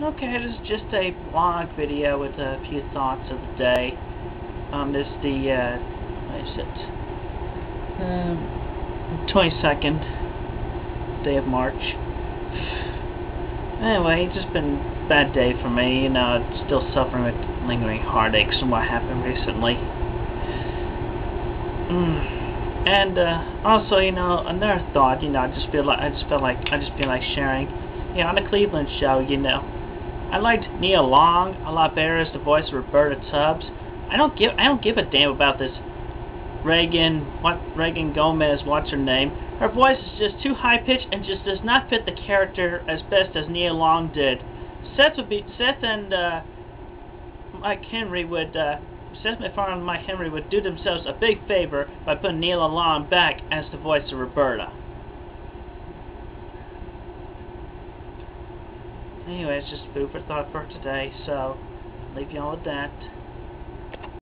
Okay, this is just a blog video with a few thoughts of the day. Um, this is the, uh, what is it? Um, 22nd day of March. Anyway, it's just been a bad day for me, you know, it's still suffering with lingering heartaches from what happened recently. Mm. And, uh, also, you know, another thought, you know, I just feel like, I just feel like, I just feel like sharing, you know, on the Cleveland show, you know, I liked Nia Long a lot better as the voice of Roberta Tubbs. I don't give I don't give a damn about this Reagan what Reagan Gomez, what's her name. Her voice is just too high pitched and just does not fit the character as best as Nia Long did. Seth would be Seth and uh, Mike Henry would uh, Seth MacFarlane and Mike Henry would do themselves a big favor by putting Nia Long back as the voice of Roberta. Anyway, it's just food for thought for today, so leave y'all with that.